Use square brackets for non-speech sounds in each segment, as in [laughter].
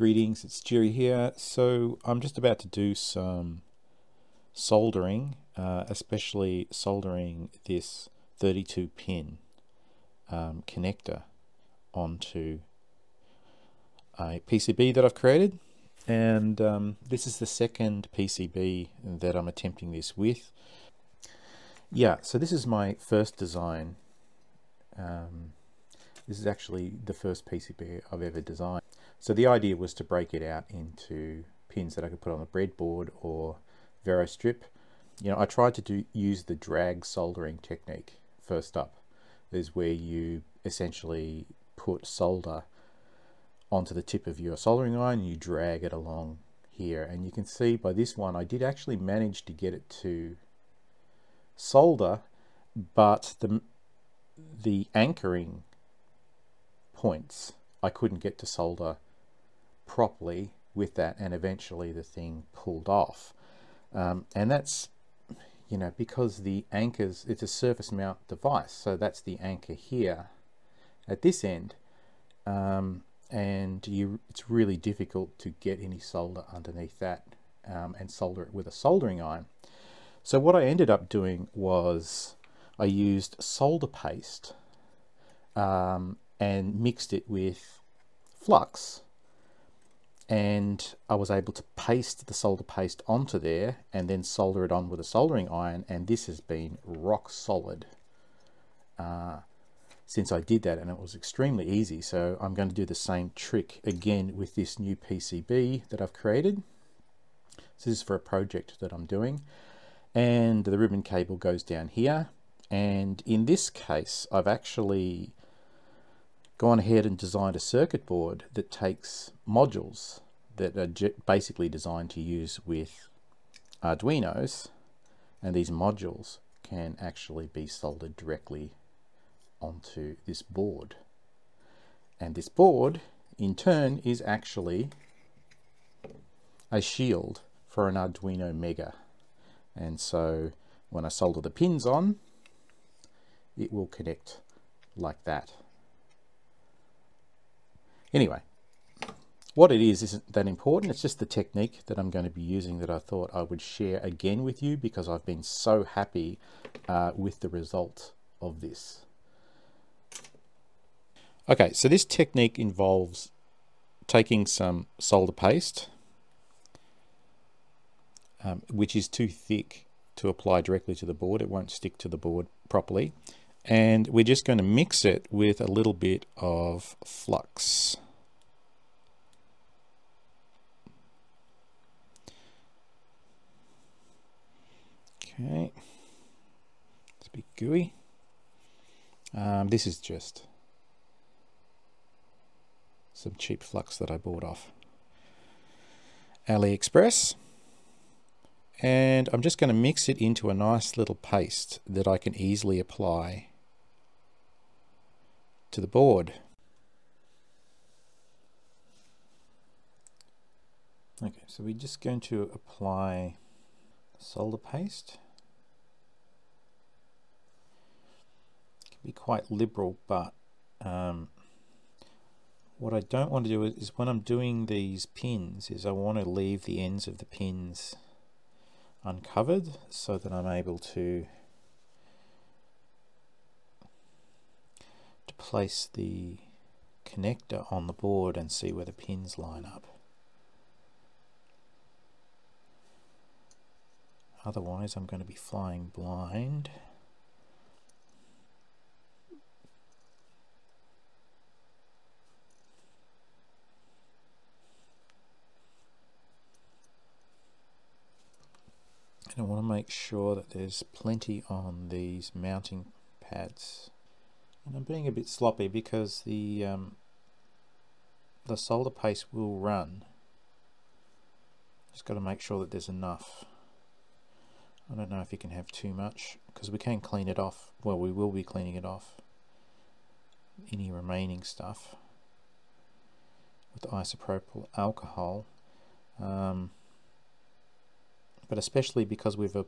Greetings, it's Gerry here. So I'm just about to do some soldering, uh, especially soldering this 32 pin um, connector onto a PCB that I've created. And um, this is the second PCB that I'm attempting this with. Yeah, so this is my first design. Um, this is actually the first PCB I've ever designed. So the idea was to break it out into pins that I could put on the breadboard or VeriStrip. You know, I tried to do use the drag soldering technique first up. Is where you essentially put solder onto the tip of your soldering iron you drag it along here. And you can see by this one, I did actually manage to get it to solder, but the, the anchoring points I couldn't get to solder properly with that and eventually the thing pulled off. Um, and that's, you know, because the anchors, it's a surface mount device. So that's the anchor here at this end. Um, and you, it's really difficult to get any solder underneath that um, and solder it with a soldering iron. So what I ended up doing was I used solder paste um, and mixed it with flux and I was able to paste the solder paste onto there and then solder it on with a soldering iron and this has been rock solid uh, since I did that and it was extremely easy. So I'm going to do the same trick again with this new PCB that I've created. This is for a project that I'm doing and the ribbon cable goes down here. And in this case I've actually gone ahead and designed a circuit board that takes modules that are basically designed to use with Arduinos and these modules can actually be soldered directly onto this board. And this board in turn is actually a shield for an Arduino Mega. And so when I solder the pins on it will connect like that Anyway, what it is isn't that important. It's just the technique that I'm going to be using that I thought I would share again with you because I've been so happy uh, with the result of this. Okay, so this technique involves taking some solder paste, um, which is too thick to apply directly to the board. It won't stick to the board properly and we're just going to mix it with a little bit of flux. Okay, it's a bit gooey. Um, this is just some cheap flux that I bought off AliExpress and I'm just going to mix it into a nice little paste that I can easily apply to the board. Okay, so we're just going to apply solder paste. It can be quite liberal, but um, what I don't want to do is when I'm doing these pins is I want to leave the ends of the pins uncovered so that I'm able to place the connector on the board and see where the pins line up. Otherwise I'm going to be flying blind. And I want to make sure that there's plenty on these mounting pads. And I'm being a bit sloppy because the um, the solder paste will run. Just got to make sure that there's enough. I don't know if you can have too much because we can clean it off. Well, we will be cleaning it off. Any remaining stuff with isopropyl alcohol. Um, but especially because we've a, uh,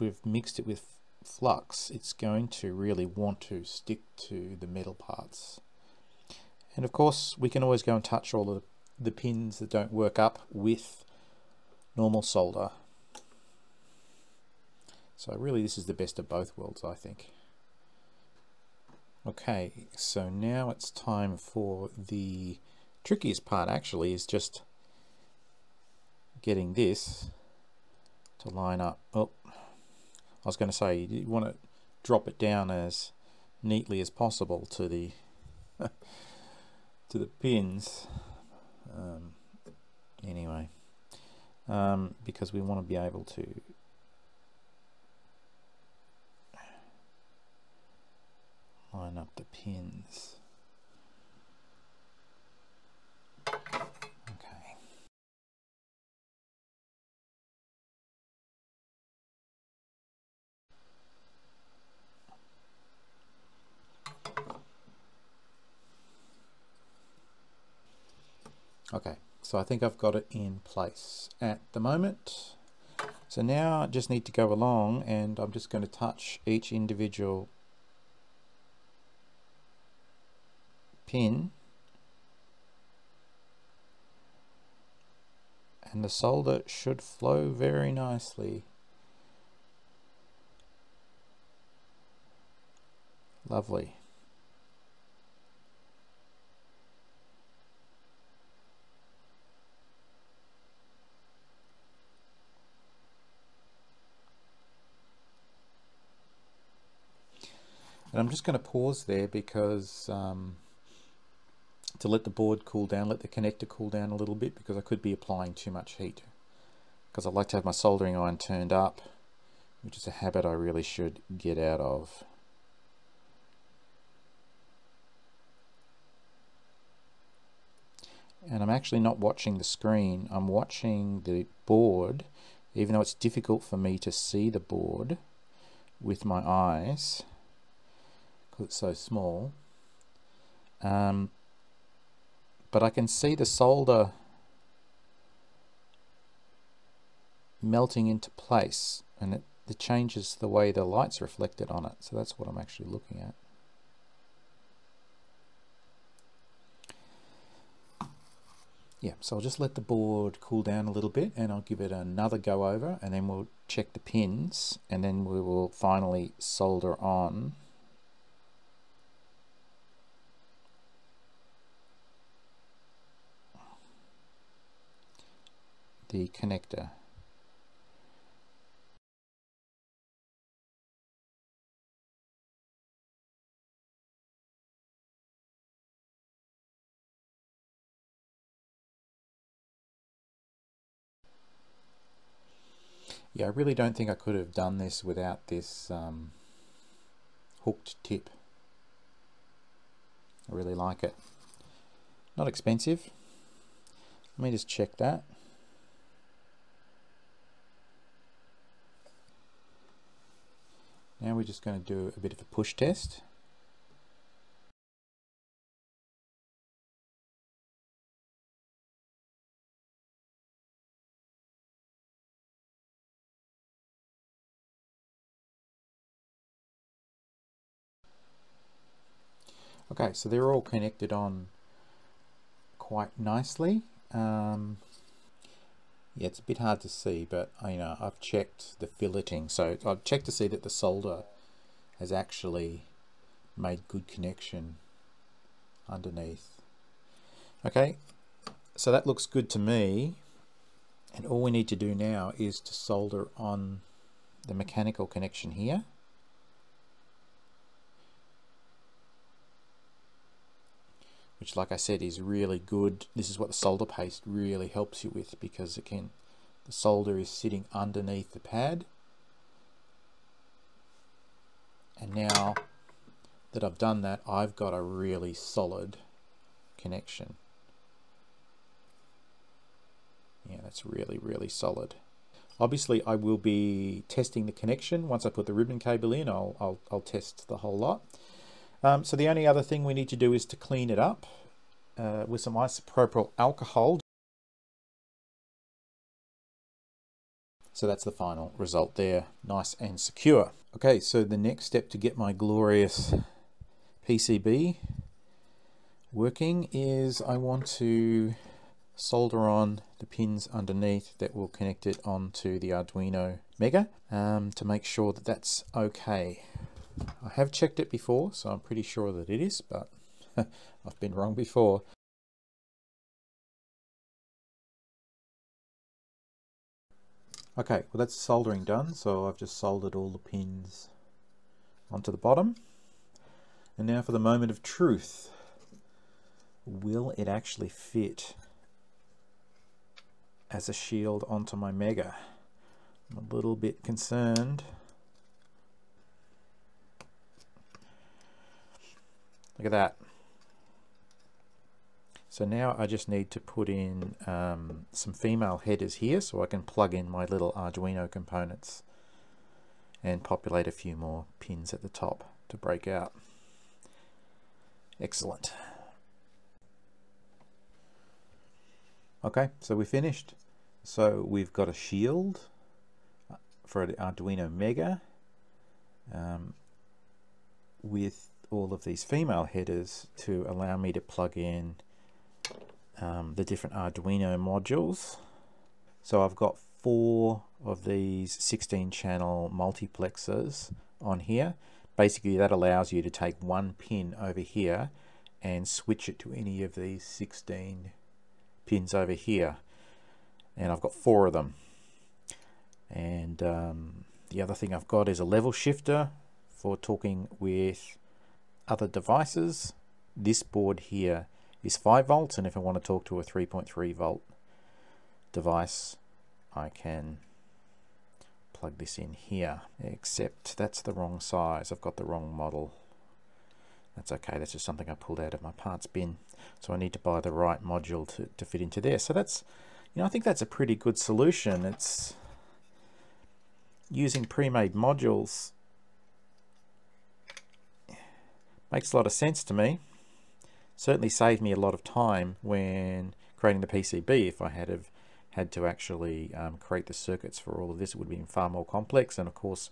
we've mixed it with flux, it's going to really want to stick to the metal parts. And of course, we can always go and touch all the the pins that don't work up with normal solder. So really this is the best of both worlds I think. Okay, so now it's time for the trickiest part actually is just getting this to line up. Oh, was going to say you want to drop it down as neatly as possible to the [laughs] to the pins. Um, anyway, um, because we want to be able to line up the pins. Okay. Okay, so I think I've got it in place at the moment. So now I just need to go along and I'm just going to touch each individual pin and the solder should flow very nicely. Lovely. And I'm just going to pause there because um, to let the board cool down, let the connector cool down a little bit because I could be applying too much heat. Because I like to have my soldering iron turned up, which is a habit I really should get out of. And I'm actually not watching the screen, I'm watching the board, even though it's difficult for me to see the board with my eyes because it's so small. Um, but I can see the solder melting into place and it, it changes the way the light's reflected on it. So that's what I'm actually looking at yeah so I'll just let the board cool down a little bit and I'll give it another go over and then we'll check the pins and then we will finally solder on the connector. Yeah, I really don't think I could have done this without this um, hooked tip. I really like it. Not expensive. Let me just check that. Now we're just going to do a bit of a push test. Okay, so they're all connected on quite nicely. Um, yeah, it's a bit hard to see, but you know I've checked the filleting, so I've checked to see that the solder has actually made good connection underneath. Okay, so that looks good to me, and all we need to do now is to solder on the mechanical connection here. Which like I said is really good. This is what the solder paste really helps you with because again the solder is sitting underneath the pad and now that I've done that I've got a really solid connection. Yeah that's really really solid. Obviously I will be testing the connection once I put the ribbon cable in I'll, I'll, I'll test the whole lot. Um, so the only other thing we need to do is to clean it up uh, with some isopropyl alcohol. So that's the final result there, nice and secure. Okay, so the next step to get my glorious PCB working is I want to solder on the pins underneath that will connect it onto the Arduino Mega um, to make sure that that's okay. I have checked it before, so I'm pretty sure that it is, but [laughs] I've been wrong before. Okay, well that's soldering done, so I've just soldered all the pins onto the bottom. And now for the moment of truth. Will it actually fit as a shield onto my Mega? I'm a little bit concerned. Look at that. So now I just need to put in um, some female headers here so I can plug in my little Arduino components and populate a few more pins at the top to break out. Excellent. Okay, so we're finished. So we've got a shield for the Arduino Mega um, with all of these female headers to allow me to plug in um, the different Arduino modules. So I've got four of these 16 channel multiplexers on here. Basically that allows you to take one pin over here and switch it to any of these 16 pins over here. And I've got four of them. And um, the other thing I've got is a level shifter for talking with other devices. This board here is 5 volts and if I want to talk to a 3.3 volt device I can plug this in here except that's the wrong size. I've got the wrong model. That's okay. That's just something I pulled out of my parts bin. So I need to buy the right module to, to fit into there. So that's you know I think that's a pretty good solution. It's using pre-made modules makes a lot of sense to me certainly saved me a lot of time when creating the PCB. If I had have had to actually um, create the circuits for all of this, it would have been far more complex. And of course,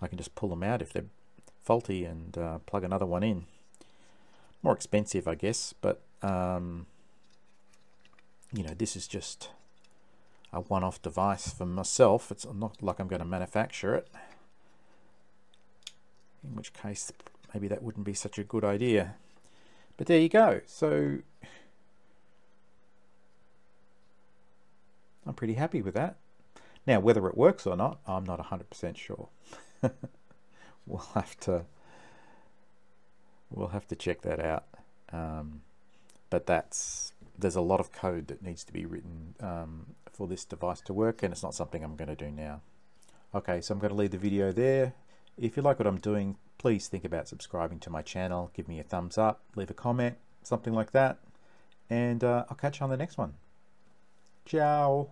I can just pull them out if they're faulty and uh, plug another one in. More expensive, I guess, but um, you know, this is just a one-off device for myself. It's not like I'm going to manufacture it. In which case, maybe that wouldn't be such a good idea. But there you go. So I'm pretty happy with that. Now, whether it works or not, I'm not 100% sure. [laughs] we'll have to we'll have to check that out. Um, but that's there's a lot of code that needs to be written um, for this device to work, and it's not something I'm going to do now. Okay, so I'm going to leave the video there. If you like what I'm doing, please think about subscribing to my channel. Give me a thumbs up, leave a comment, something like that. And uh, I'll catch you on the next one. Ciao.